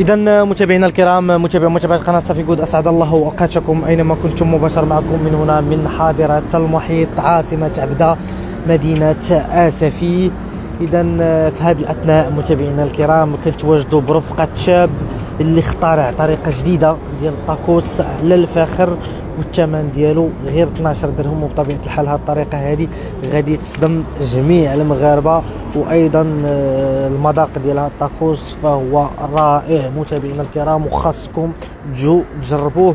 اذا متابعينا الكرام متابعي متابعي قناة صافي جود أسعد الله أوقاتكم أينما كنتم مباشر معكم من هنا من حاضرة المحيط عاصمة عبدة مدينة آسفي. اذا في هذه الأثناء متابعينا الكرام كنتواجدوا برفقة شاب اللي اخترع طريقة جديدة ديال الطاكوس على الفاخر والثمن ديالو غير 12 درهم وبطبيعة الحال هذه الطريقة هذه غادي تصدم جميع المغاربة وأيضا آه، المذاق ديال هذا الطاكوس فهو رائع. متابعينا الكرام وخاصكم تجوا تجربوه.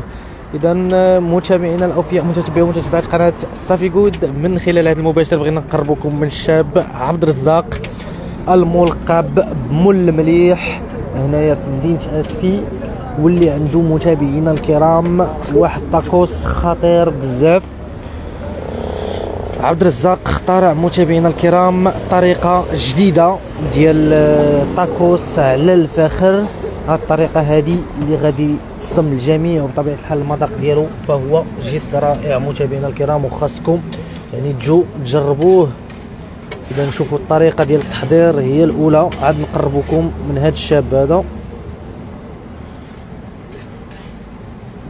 اذا آه، متابعينا الأوفياء متابعي ومتابعات قناة صافي جود من خلال هذا المباشر بغينا نقربكم من الشاب عبد الرزاق الملقب بمل مليح هنايا في مدينة آسفي. واللي عنده متابعينا الكرام واحد طاكوس خطير بزاف. عبد الرزاق اخترع متابعينا الكرام طريقة جديدة ديال الطاكوس على الفاخر. هاد الطريقة هذه اللي غادي تصدم الجميع وبطبيعة الحال المذاق ديالو فهو جد رائع. متابعينا الكرام وخاصكم يعني تجوا تجربوه. إذا نشوفوا الطريقة ديال التحضير هي الأولى. عاد نقربكم من هاد الشاب هذا.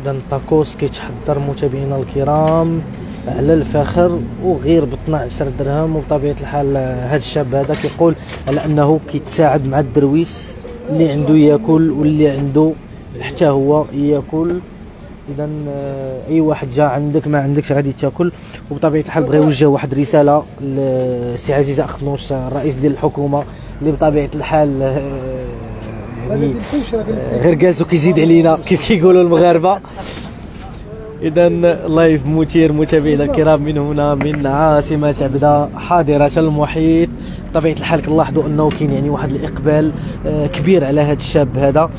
اذا الطاكوس كيتحضر متابعينا الكرام على الفخر وغير ب 12 درهم. وبطبيعة الحال هذا الشاب هذا كيقول على أنه كيتساعد مع الدرويش اللي عنده ياكل واللي عنده حتى هو ياكل. إذا آه، أي واحد جا عندك ما عندكش غادي تاكل. وبطبيعة الحال بغى يوجه واحد الرساله لسي عزيز أخنوش الرئيس ديال الحكومة اللي بطبيعة الحال آه، يعني آه، غير جالس وكيزيد علينا كيف كيقولوا المغاربة. اذا لايف مثير متابعينا الكرام من هنا من عاصمة عبدة حاضرة المحيط. بطبيعه الحال كنلاحظوا أنه كاين يعني واحد الإقبال آه، كبير على هذا الشاب هذا.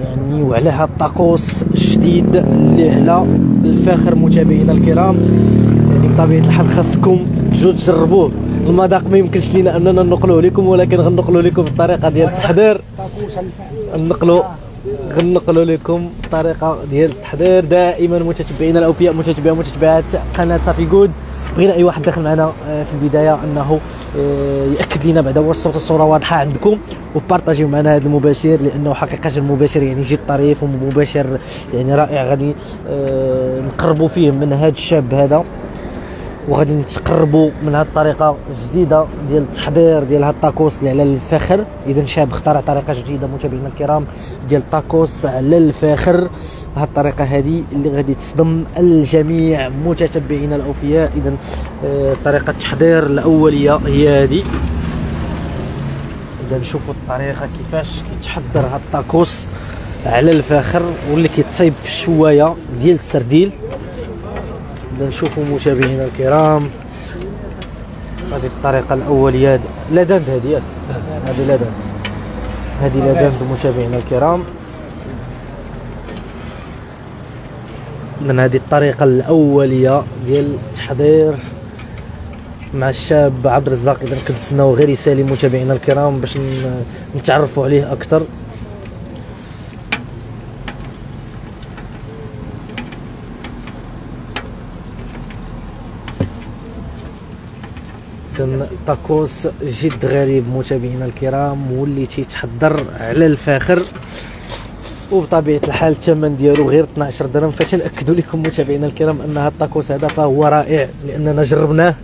يعني وعلى هذا الطاكوس الجديد اللي على الفاخر متابعينا الكرام. يعني بطبيعة الحال خاصكم تجوا تجربوه. المذاق ما يمكنش لينا أننا ننقلوه لكم ولكن غنقلوا لكم بالطريقة ديال التحضير. نقلوا غنقلوا لكم الطريقة ديال التحضير. دائما متتبعينا الأوفياء متتبعين متتبعات قناة صافي جود. بغينا أي واحد داخل معنا آه، في البداية أنه آه، يأكد لنا بعدا واش الصوت الصورة واضحة عندكم وبارطاجيو معنا هذا المباشر لأنه حقيقة المباشر يعني جد طريف ومباشر يعني رائع. غادي آه، نقربوا فيه من هذا الشاب هذا. وغادي نتقربوا من هذه الطريقة الجديدة ديال التحضير ديال هذا الطاكوس على الفاخر. إذا شاب اخترع طريقة جديدة متابعينا الكرام ديال الطاكوس على الفاخر. هذه الطريقة هذه اللي غادي تصدم الجميع متتبعينا الأوفياء. إذا آه، طريقة التحضير الأولية هي هذه إذا نشوفوا الطريقة كيفاش كيتحضر هذا الطاكوس على الفاخر واللي كيتصايب في الشواية ديال السرديل. نشوفوا متابعينا الكرام. هذه الطريقة الاوليه لا دند هذه هذه لا دند هذه لا دند متابعينا الكرام. من هذه الطريقة الأولية ديال التحضير مع الشاب عبد الرزاق. إذا كنتسناو غير يسالي متابعينا الكرام باش نتعرفوا عليه أكثر كان طاكوس جد غريب متابعينا الكرام واللي تيتحضر على الفاخر. وبطبيعة الحال الثمن ديالو غير 12 درهم. فاش ناكدوا لكم متابعينا الكرام ان هذا الطاكوس هذا فهو رائع لأننا جربناه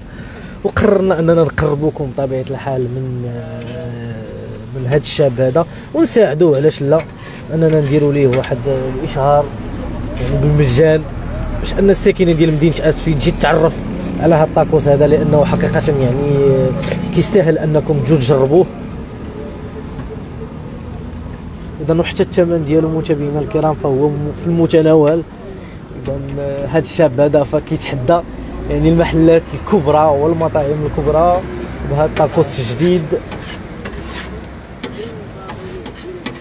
وقررنا أننا نقربوكم بطبيعة الحال من آه، من هذا الشاب هذا. ونساعدوه علاش لا؟ أننا نديروا ليه واحد الإشهار يعني بالمجان باش أن الساكنة ديال مدينة اسفي تجي تعرف على هذا الطاكوس هذا لأنه حقيقة يعني كيستاهل أنكم تجوا تجربوه. إذا وحتى الثمن ديالو متابعينا الكرام فهو في المتناول. إذا هذا الشاب هذا فكيتحدى يعني المحلات الكبرى والمطاعم الكبرى بهذا الطاكوس الجديد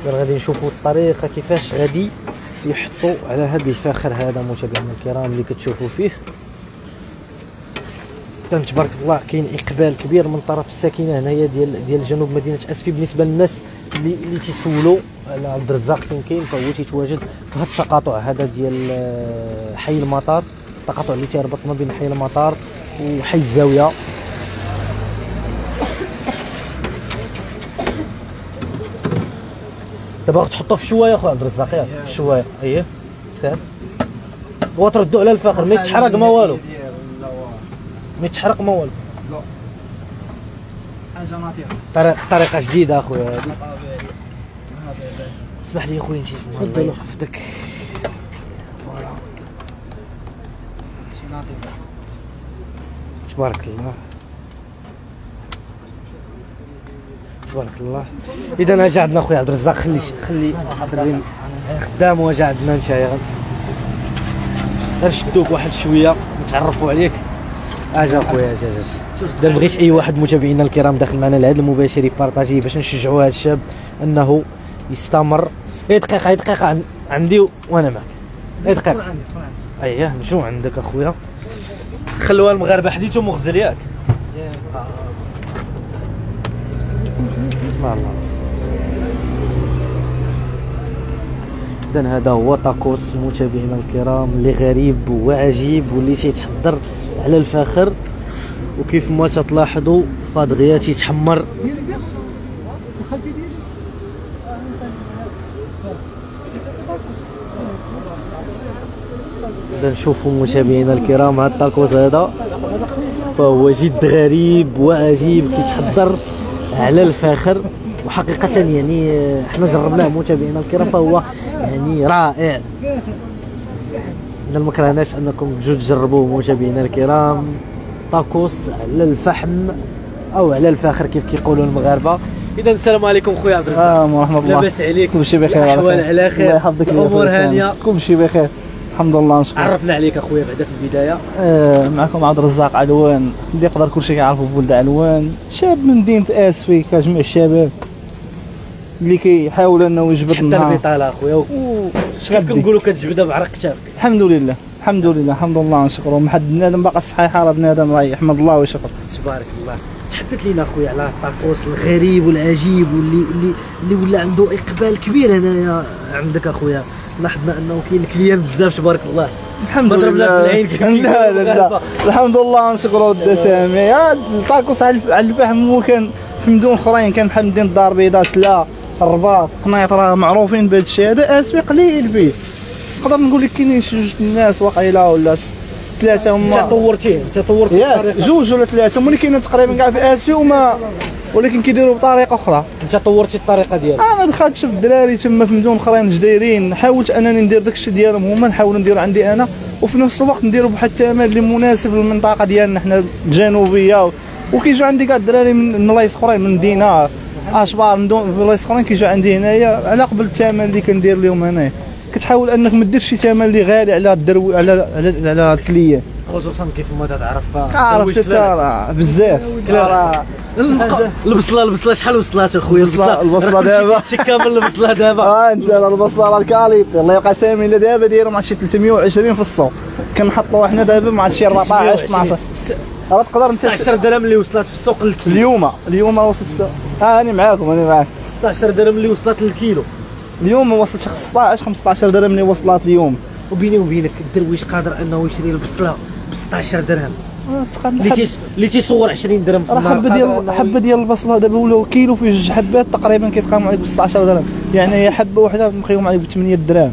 غادي نشوفوا الطريقة كيفاش غادي يحطوا على هذا الفاخر هذا متابعينا الكرام اللي كتشوفوا فيه. كان تبارك الله كاين إقبال كبير من طرف الساكنة هنايا ديال ديال جنوب مدينة اسفي بالنسبة للناس اللي اللي تيسولوا على عبد الرزاق فين كاين فهو تيتواجد في هذا التقاطع هذا ديال آه، حي المطار. التقاطع اللي تيربط ما بين حي المطار وحي الزاوية. دابا غتحطو في الشواية اخويا عبد الرزاق ياك في الشواية. اييه سير. وتردو على الفخر ما يتحرق ما والو. ما يتحرق ما والو. حاجة ناطقه طريقه طريقة جديدة أخويا. هادي اسمح لي أخويا نجيب تفضل. ناطقه تبارك الله. تبارك الله. إذا اجا عندنا خويا عبد الرزاق خلي خلي خدام. واجا عندنا نتايا غير نشدوك واحد شوية. نتعرفوا عليك. اجا خويا اجا اجا. إذا بغيت أي واحد متابعينا الكرام داخل معنا لهذا المباشر يبارطاجيه باش نشجعوا هذا الشاب أنه يستمر. اي دقيقة اي دقيقة. عن- عندي وأنا معك. اي دقيقة. اييه نشوف عندك أخويا؟ خلوها المغاربة حديث ومغزل ياك الله اذا هذا هو طاكوس متابعينا الكرام اللي غريب وعجيب واللي تيتحضر على الفاخر وكيف ما تلاحظوا فهاد غيا تيتحمر إذا نشوفوا متابعينا الكرام هذا الطاكوس هذا. فهو جد غريب وعجيب كيتحضر على الفاخر. وحقيقة يعني آه، إحنا جربناه متابعينا الكرام فهو يعني رائع. ما كرهناش أنكم تجوا تجربوه متابعينا الكرام. طاكوس على الفحم أو على الفاخر كيف كيقولوا المغاربة. إذا السلام عليكم خويا عبد الرزاق. السلام ورحمة الله. لاباس عليك. كل شيء بخير الأحوال على خير. الله يحفظك الأمور هانية. كل شيء بخير. الحمد لله نشكر. عرفنا عليك أخويا بعدا في البداية. آه معكم عبد الرزاق علوان. اللي يقدر كل شيء يعرفه في ولد علوان. شاب من مدينة اسفي كجميع الشباب اللي كيحاول انه يجبد النهار. البطالة أخويا. و- كيف كنقولوا كتجبدها بعرق كتافك الحمد لله الحمد لله الحمد لله نشكره ما حد بنادم باقي صحيحه راه بنادم راه يحمد الله ويشكر تبارك الله. تحدث لينا أخويا على الطاكوس الغريب والعجيب واللي اللي اللي ولا عنده إقبال كبير هنايا عندك أخويا. لاحظنا أنه كاين الكليان بزاف تبارك الله. الحمد ما ضربنا لله. بالعين لا لا لا. الحمد لله نشكروا ود سامي هاد الطاكوس على الف- على الفحم في مدن أخرين كان بحال مدينة الدار البيضاء سلا. الرباط. قنيط راه معروفين بهذا الشيء. هذا اسفي قليل به نقدر نقول لك كاينين شي جوج الناس واقيلا ولا ثلاثة انت هما طورتيه انت طورت ياك الطريقة جوج ولا ثلاثة. هما اللي كاينين تقريبا كاع في اسفي وما ولكن كيديروا بطريقة أخرى. انت طورتي الطريقة ديالك. أنا دخلت شفت الدراري تما في مدن أخرين كي دايرين. حاولت أنني ندير داكشي ديالهم هما نحاول ندير عندي أنا. وفي نفس الوقت نديروا بواحد الثمن اللي مناسب للمنطقة ديالنا حنا الجنوبية. و- وكيجوا عندي كاع الدراري من بلايص أخرين من مدينه اشبار من دون بلايص اخرين كيجوا عندي هنايا. على قبل الثمن اللي كندير لهم هنايا. كتحاول انك ما ديرش شي ثمن اللي غالي على الدرو على على, على ال client خصوصا كيف ما تتعرف عرفت انت راه بزاف. راه البصله البصله شحال وصلات أخويا؟ راه كلشي دابا. تيتشي كامل البصله دابا. آه انت راه البصله راه الكاليتي الله يبقى سامي. دابا دايرهم مع شي 320 في السوق كنحطوا حنا دابا مع شي 14 12 راه تقدر انت 16 درهم اللي وصلت في السوق للكيلو اليوم اليوم وصلت آه أنا معاكم أنا معاك. 16 درهم اللي وصلت للكيلو. اليوم وصلت شي 15 15 درهم اللي وصلت اليوم. وبيني وبينك الدرويش قادر أنه يشري البصلة ب 16 درهم. اللي تيصور 20 درهم في راه النهار حبة قادر ديال أنه حبة ديال البصلة دابا ولاو كيلو فيه جوج حبات تقريبا كيتقام عليك ب 16 درهم. يعني هي حبة واحدة مخيوم عليك ب 8 دراهم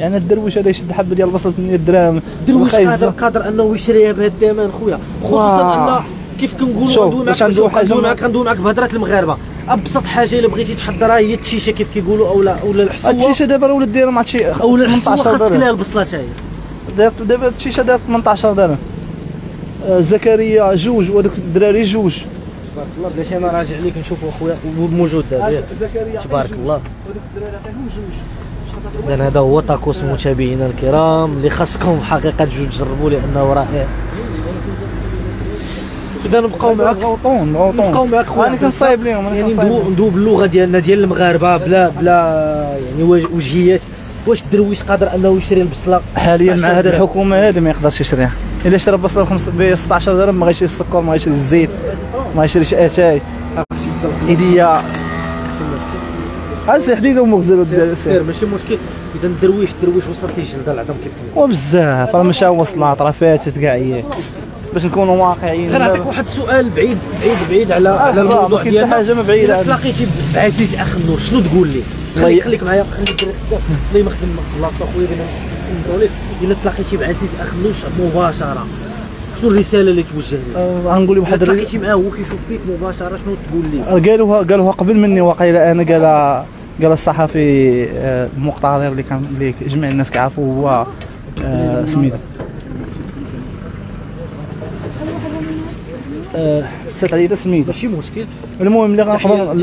يعني الدرويش هذا يشد حبة ديال البصل ب 8 دراهم الدرويش قادر قادر أنه يشريها بهذا الثمن خويا. خصوصا. أن كيف كنقولوا باش معاك ندوي معاك بهضره المغاربة. أبسط حاجة إلا بغيتي تحضرها هي التشيشه كيف كيقولوا اولا اولا الحصوة. الشيشه دابا ولات دايرة مع شي اولا الحصوة 18 خاصك درهم. لها البصله حتى هي دابا دابا الشيشه دارت 18 درهم. آه، زكريا جوج وهذوك الدراري جوج. تبارك الله باش أنا راجع ليك نشوفوا اخويا موجود دابا. زكريا تبارك الله. وهذوك الدراري عطيهم جوج. اذا هذا هو طاكوس متابعينا الكرام اللي خاصكم حقيقة تجوا تجربوا لأنه رائع. إذا نبقاو معاك. غوطون نبقاو معاك خويا. أنا كنصايب لهم يعني ندوب اللغة ديالنا ديال المغاربة بلا بلا يعني وج- وجهيات. واش الدرويش قادر أنه يشري البصلة؟ حاليا 16 مع هذه؟ الحكومة هذه ما يقدرش يشريها. إلا شرى بصلة ب 16 درهم ما غيشري السكر ما غيشري الزيت ما غيشريش أتاي. إيديا. هذا حديد ومغزل سير؟ سير ماشي مشكل. إذا الدرويش الدرويش وصلت ليه جلدة العظم كيف وبزاف راه ماشي هو وصلات راه فاتت كاع هي باش نكونوا واقعيين. غير نعطيك واحد السؤال بعيد بعيد بعيد على على لا، ما الموضوع كاين ديالنا. حاجة ما عنها. تلاقيتي بعزيز اخنوش شنو تقول لي؟ خليك خليك معايا خليك الله ما خدم في بلاصتو خويا بينا نسمعوا لك إلا تلاقيتي بعزيز اخنوش مباشرة. شنو الرسالة اللي توجه ليه آه، غنقول لك واحد واحد تلاقيتي معاه هو كيشوف فيك مباشرة شنو تقول ليه قالوها قالوها قبل مني وقيلا أنا قال قال الصحفي آه، المقتدر اللي كان اللي جميع الناس كيعرفوا هو آه، سميتو آه، نسيت عليه سميتو ماشي مشكل. المهم اللي غنقدر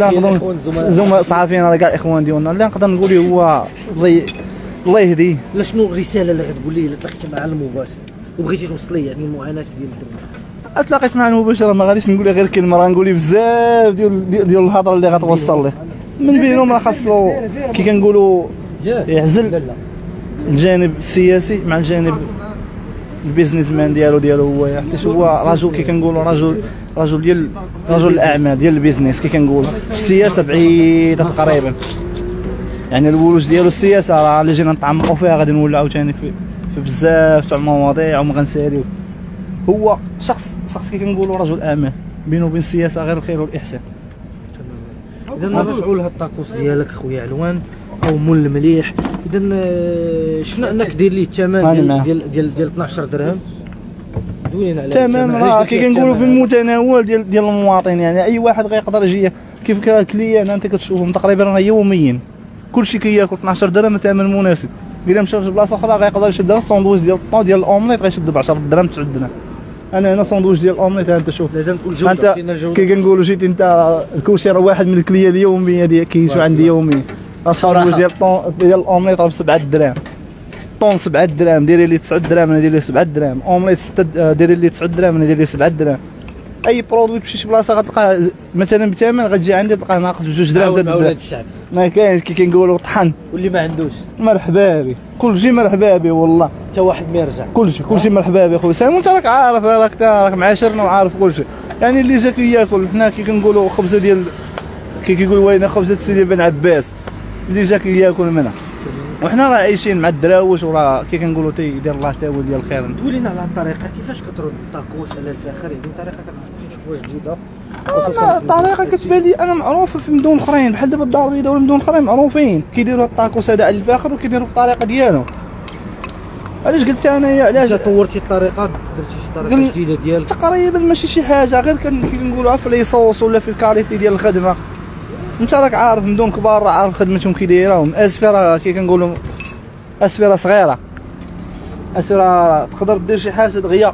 تحية نقدر. زملاء. صحفيين راه كاع إخوان ديالنا. اللي نقدر نقول له هو الله يهديه لا شنو الرسالة اللي غتقول ليه؟ الا تلاقيتي معاه على المباشر. وبغيتي توصل ليه يعني المعاناة ديال الدرب أتلاقيت معاه مباشره ما غاديش نقول غير كلمة راه نقول بزاف ديال ديال الهضرة اللي غتوصل ليه. من بينهم راه خاصو كي كنقولوا يعزل الجانب السياسي مع الجانب ال businessman ديالو ديالو هو حيت هو رجل كي كنقولوا رجل رجل ديال رجل الأعمال ديال ال business كي كنقولوا السياسة بعيدة تقريبا. يعني الولوج ديالو السياسة راه اللي جينا نتعمقوا فيها غادي نولوا عاوتاني في في بزاف تاع المواضيع وما غنساليو. هو شخص شخص كي كنقولوا رجل أعمال بينه وبين السياسة غير الخير والإحسان. اذا نرجعوا لها الطاكوس ديالك خويا علوان أو مول المليح اذا آه، شنو أنك دير ليه الثمن ديال. ديال ديال, ديال 12 درهم. دوينا على تمام راه كي كنقولوا في؟ المتناول ديال ديال المواطن يعني أي واحد غيقدر يجي كيف قالت لي أنا أنت كتشوفهم تقريبا راه يوميا. كلشي كياكل 12 درهم ثمن مناسب. إلا مشى لشي بلاصة أخرى غيقدر يشد غير الساندويش ديال ال thon ديال الأومليت غيشد ب 10 درهم 9 درهم. أنا هنا ساندويش ديال الاومليت أنت شوف. أنت كي كنقولوا جيت أنت الكوشي راه واحد من الكلية اليوميه ديال كيجيو عندي يوميا الساندويش ديال الطون ديال الاومليت راه ب 7 دراهم. طون 7 دراهم ديري لي 9 دراهم أنا دير لي 7 دراهم. اومليت 6 ديري لي 9 دراهم أنا دير لي 7 دراهم. أي برودوي تمشي شي بلاصة غتلقاه مثلا بثمن غتجي عندي تلقاه ناقص بجوج دراهم عاود ثلاث مع ولاد دراهم الشعب. ما كاينش. كي كنقولوا طحن. واللي ما عندوش. مرحبا بي. كلشي مرحبا بي والله. حتى واحد ما يرجع. كلشي كلشي مرحبا بي خويا. سامي وانت راك عارف راك راك معاشرنا وعارف كلشي يعني اللي جا كياكل حنا كي كنقولوا خبزة ديال كي كيقول وين خبزة سيدي بن عباس. اللي جا كياكل منها. وحنا راه عايشين مع الدراوش وراه كي كنقولوا تيدير الله تاول ديال الخير تولي لنا على الطريقة. كيفاش كترد الطاكوس على الفاخر؟ يعني طريقة كنشوفوها جديدة. أنا الطريقة كتبان لي أنا معروفة في مدن أخرين بحال دابا الدار البيضاء والمدن أخرين معروفين. كيديروا الطاكوس هذا على الفاخر وكيديروا بالطريقة ديالهم علاش قلت انايا علاش انت طورتي الطريقة درتي شي طريقة جديدة ديالك تقريبا ماشي شي حاجة غير كن كي كنقولوا في les sauces ولا في ال qualité ديال الخدمة. أنت راك عارف مدن كبار راه عارف خدمتهم كي دايره اسفي راه كي كنقولوا اسفي راه صغيرة. اسفي راه تقدر دير شي حاجة دغيا.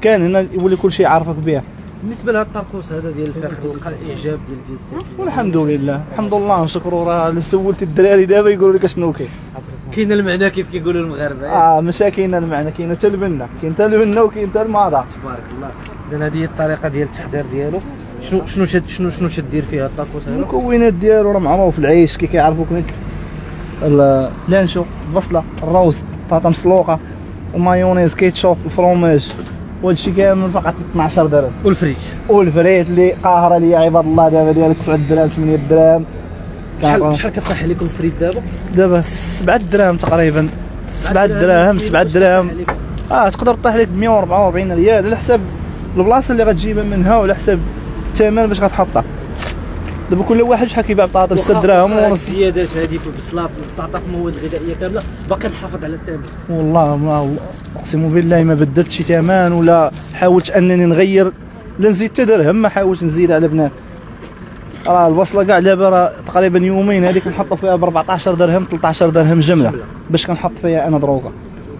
كان هنا يولي كل شيء عارفك بها. بالنسبة لهذا الطاكوس هذا ديال الفاخر لقى الاعجاب ديال ديال والحمد لله الحمد لله نشكروا راه سولت الدراري دابا يقولوا لك اشنو كاين. كاين المعنى كيف كيقولوا المغاربة. آه ماشي كاين المعنى كاين حتى البنه كاين حتى البنه وكاين حتى المذاق. تبارك الله. اذا هذه هي الطريقة ديال التحضير ديالو. شنو شنو شد شنو شنو شدير فيها الطاكوس هذا؟ المكونات ديالو راه معروف العيش كي كيعرفوك منك. ال- اللانشو البصلة الروز طاطا مسلوقة المايونيز كيتشوب ال fromage وهادشي كامل فقط 12 درهم. وال frites. وال frites اللي قاهرة ليا عباد الله دابا ديال 9 دراهم 8 دراهم. شحال. شحال كطيح عليكم الفريت دابا؟ دابا 7 دراهم تقريبا. 7 دراهم. 7 دراهم. آه تقدر طيح لك ب 144 ريال على حساب البلاصة اللي غتجيبها منها وعلى حساب الثمن باش غتحطها. دابا كل واحد شحال كيبيع بطاطا ب 6 دراهم ونص الزيادات هذه في البصلة في البطاطا في المواد الغذائيه كاملة. باقي محافظ على الثمن والله ما أقسم بالله ما بدلت شي ثمن ولا حاولت أنني نغير. لا نزيد حتى درهم ما حاولت نزيد على بنات. راه البصلة كاع دابا راه تقريبا يومين هذيك نحطوا فيها ب 14 درهم 13 درهم جملة. باش كنحط فيها أنا دروكا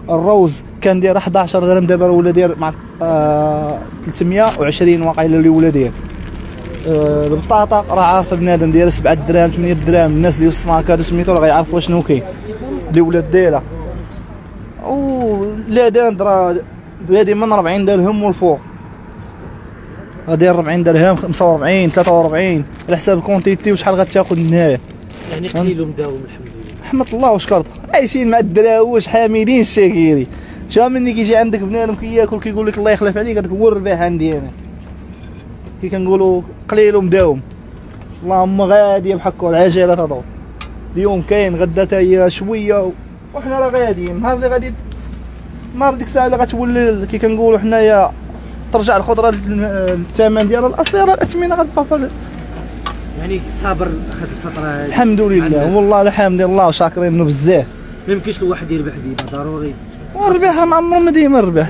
الروز كان داير 11 درهم دابا ولا داير مع آه 320 واقيلا اللي ولا داير البطاطا راه عارف بنادم داير 7 دراهم 8 دراهم. الناس اللي السناكات سميتو راه غيعرفوا شنو كاين. اللي ولات دايره أو la dinde راه هادي من 40 درهم والفوق. داير 40 درهم 45 43 على حساب ال quantité وشحال غتاخذ النهاية. يعني قليل ومداوم الحمد لله رحمة الله وشكرته عايشين مع الدراوش حاملين الشاكيري. شا مني كيجي عندك بنادم كياكل كيقول لك الله يخلف عليك هذاك هو الربح عندي أنا. كي كنقولوا قليل ومداوم اللهم غاديه بحكو العجله تدور اليوم كاين غدا تا هي شوية و- وحنا راه غاديين النهار اللي غادي نهار ديك الساعة اللي غتولي كي كنقولوا حنايا ترجع الخضرة لل- للثمن ديالها الاصلي راه الأثمنة غتبقى في يعني صابر هاد الفترة. الحمد لله. والله الحمد لله. وشاكرين له بزاف. ما يمكنش الواحد يربح ديما. ضروري. والربح ما عمره ما ديما الربح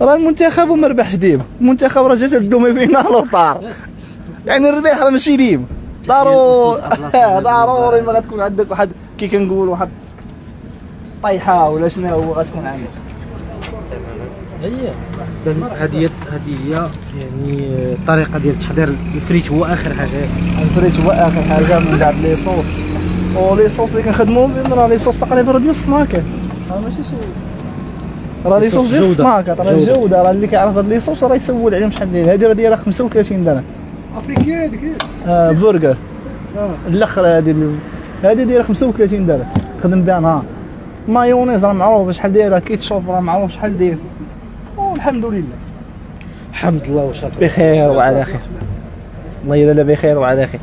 راه المنتخب وما ربحش ديما. المنتخب راه جات ال demi-finale وطار يعني الربح راه ماشي ديما. ضروري. ضروري ما غتكون عندك واحد كي كنقول واحد طيحه ولا شنو هو غتكون عندك. إذن هذه هذه هي يعني الطريقة ديال تحضير الفريت هو آخر حاجة. الفريت هو آخر حاجة من بعد les sauces. و les sauces اللي كنخدموا بهم راه les sauces تقريبا راه ديال السناكر راه ماشي شي. راه les sauces ديال. السناكر راه. الجوده راه اللي كيعرف هاد les sauces راه يسول عليهم شحال داير هادي راه دايره 35 درهم افريقيا هذيك آه برجر الآخر هادي اللي- هادي دايره 35 درهم. تخدم بها نهار مايونيز راه معروف شحال دايرة كيتشوب راه معروف شحال داير. والحمد لله. الحمد لله وشكرا. بخير وعلى خير. الله يلا بخير وعلى خير.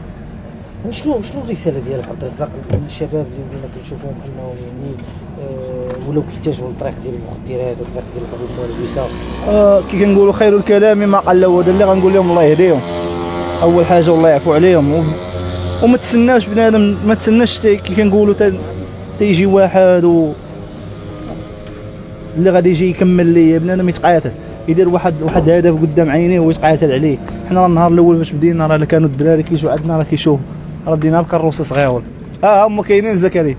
شنو شنو الرسالة ديالك عبد الرزاق؟ للشباب اللي ولينا كنشوفوهم انهم يعني آه، ولاو كيتجهوا للطريق ديال المخدرات والطريق ديال الحبوب الملوثه آه كي كنقولوا خير الكلام ما قل هذا اللي غنقول لهم الله يهديهم. أول حاجة والله يعفو عليهم. و... وما تسناش بنادم ما تسناش كي كنقولوا. تيجي واحد و اللي غادي يجي يكمل لي بنادم يتقاتل. يدير واحد واحد هدف قدام عينيه ويتقاتل عليه. حنا راه النهار الأول باش بدينا راه كانوا الدراري كيجوا عندنا راه كيشوفوا. راه بدينا بكروسة صغيور آه هما كاينين زكريا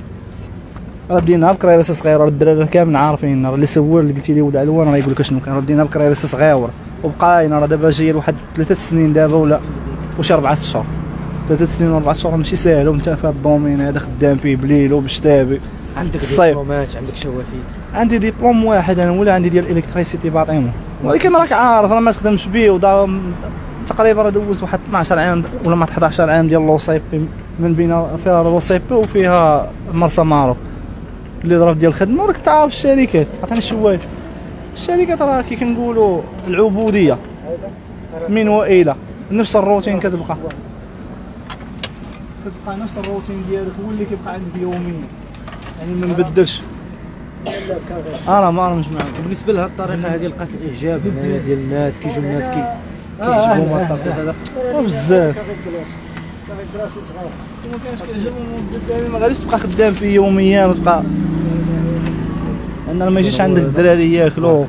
راه بدينا بكريرس صغير راه الدراري كامل عارفين. راه اللي سول اللي قلتي لي ولد علوان راه يقول لك شنو كان. راه بدينا بكريرس صغير وبقاينا راه دابا جاي لواحد ثلاثة سنين دابا ولا واش أربعة شهور ثلاثة سنين وأربعة شهور ماشي ساهل وانت في هاد ال domaine هذا خدام فيه بليل وبشتابي. عندك الصيف. ديبلومات عندك شواهد عندي ديبلوم واحد أنا ولا عندي ديال électricité bâtiment ولكن راك عارف راه ما تخدمش بيه ودا تقريبا راه دوزت واحد 12 عام ولا ما 11 عام ديال l'OCP من بين فيها l'OCP وفيها Marsa Maroc. اللي ضرب ديال الخدمة وراك تعرف الشركات. عطيني شوية. الشركات راه كي كنقولوا العبودية. من وإلى. نفس الروتين كتبقى. كتبقى نفس الروتين ديالك هو اللي كيبقى عندك يوميا. يعني ما نبدلش. أنا ما مش معك بالنسبة لهاد الطريقة هذه لقات الإعجاب هنايا ديال الناس كيجيو الناس كي كيعجبهم هاد الطقوس هذا. بزاف. وما كانش كيعجبهم الدسامي ما غاديش تبقى خدام فيه يوميا وتبقى أنا ما يجيش عندك الدراري ياكلوا.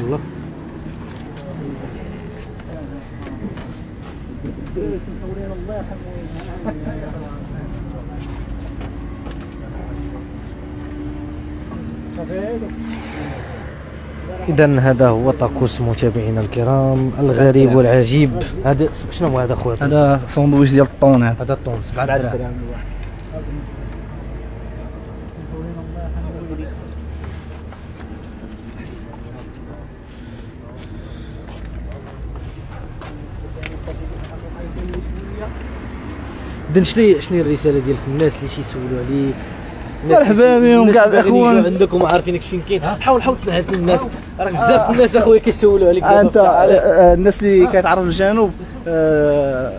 إذا هذا هو طاكوس متابعينا الكرام الغريب والعجيب. هذا شنو هو هذا خويا هذا ساندويش ديال الطون هذا. الطون سبعة دراهم. اذا شنو شنو الرسالة ديالك الناس اللي شيسولوا عليك؟ مرحبا بهم الناس كاع اللي باغيين الإخوان. يجيو عندك وما عارفينك فين كاين حاول حاول تبعث للناس راك بزاف الناس أخويا كيسولوا عليك. أنت التعليق. آه، الناس اللي كتعرف الجنوب آه،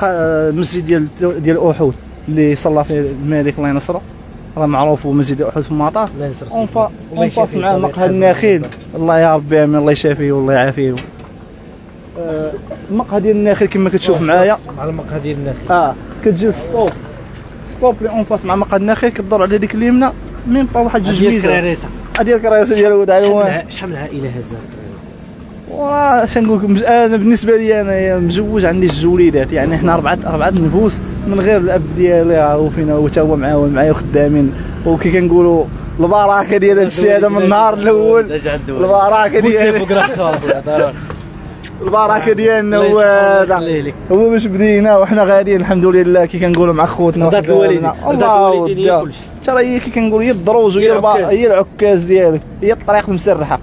قا- المسجد ديال ديال أحد اللي صلى فيه الملك الله ينصره. راه معروف هو مسجد أحد في المطار. يشافيك. مع مقهى. النخيل الله يا ربي آمين. الله يشافيه والله يعافيه. آه، المقهى ديال النخيل كما كتشوف معايا. مع المقهى ديال النخيل آه كتجي ال stop stop اللي en face مع مقهى النخيل كدور على ديك اليمنى ميم با واحد جوج ديال ميزان كراريسه ديال الكراسي ديال ولد علوان شحال شحال من عائله هزات وراه شنقول لكم أنا بالنسبة لي أنا مزوج عندي جوج وليدات يعني حنا اربعه أربعة نفوس من غير الأب ديالي راه فينا هو هو معاون معايا وخدامين. وكي كنقولوا البركة ديال هذا الشيء هذا من النهار الأول. البركة ديال فوق رأسه البركة ديالنا هو هذا. هو باش بدينا وحنا غاديين الحمد لله كي كنقولوا مع خوتنا رضات الوالدين،. رضات الوالدين هي. كلشي. كي كنقول هي الدروج هي وهي. هي العكاز ديالك هي الطريق مسرحة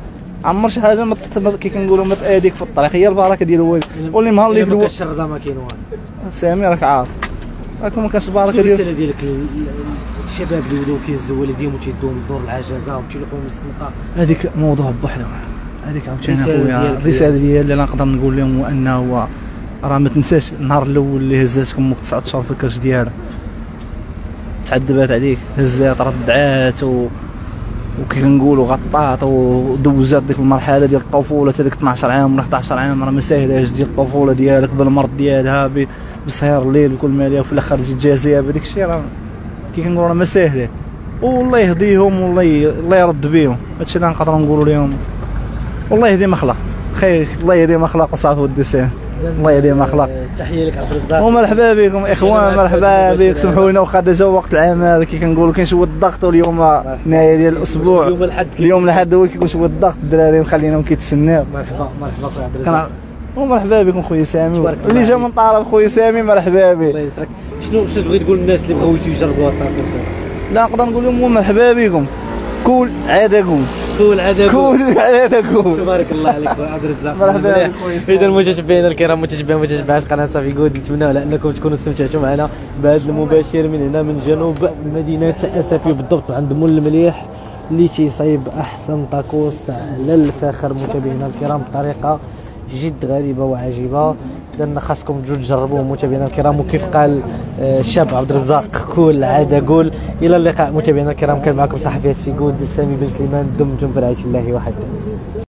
عمر شي حاجة ما ت- ما- كي كنقولوا ما تأذيك في الطريق هي البركة ديال الوالد واللي مهار اللي ما ما كاين والو سامي راك عارف راك ما كانش البركه ديال الرسالة ديالك الشباب اللي ولاو كيهزوا والديهم وتيدوهم لدور العجزة وتيلقوا من السنقه هذيك موضوع بوحده هذيك عاوتاني أخويا الرساله ديالي اللي نقدر نقول لهم هو أنه راه ما تنساش النهار الأول اللي هزاتك أمك تسعة اشهر في الكرش ديالها تعذبات عليك هزات ردعات و وكي كنقولوا غطات ودوزات ديك المرحلة ديال الطفولة تا ديك 12 عام ولا 11 عام راه ما ساهلاش ديال الطفولة ديالك بالمرض ديالها بسهر الليل وكل ما عليها وفي الآخر تجي جازيه بهذاك الشيء راه كي كنقولوا راه ما ساهلة. والله يهديهم والله الله يرد بهم هادشي اللي نقدروا نقولوا لهم. والله يهدي مخلق. خير الله يهدي مخلق وصافي ودي سين الله يهدي مخلق. تحية لك عبد الرزاق. ومرحبا بكم إخوان مرحبا بك. سمحوا لنا واخا déjà وقت العمل كي كنقولوا كاين شوية الضغط واليوم نهاية ديال الأسبوع. يوم الأحد. كي- اليوم الأحد هو كيكون شوية الضغط الدراري مخليناهم كيتسناو. مرحبا مرحبا خويا عبد الرزاق. ومرحبا بكم خويا سامي. الله اللي جا. من طرف خويا سامي مرحبا الله به يسرك شنو شنو تبغي تقول للناس اللي بغاو يجربوا الطاكوس لا نقدر نقول لهم مرحبا بكم. كول عاد كول كول عاد كول عاد كول تبارك الله عليك عبد الرزاق. مرحبا. إذا المتابعين الكرام متابعين متابعات قناة صافي. جود نتمنى على انكم تكونوا استمتعتوا معنا بهذا المباشر من هنا من جنوب مدينة اسفي بالضبط عند مول المليح اللي تيصايب أحسن طاكوس على الفاخر متابعينا الكرام. بطريقه جد غريبة وعجيبة. لأن خاصكم تجوا تجربوه متابعينا الكرام. وكيف قال آه، الشاب عبد الرزاق كول عاد قول إلى اللقاء متابعينا الكرام. كان معكم صحفي في جود سامي بن سليمان دمتم في رعاية الله وحده.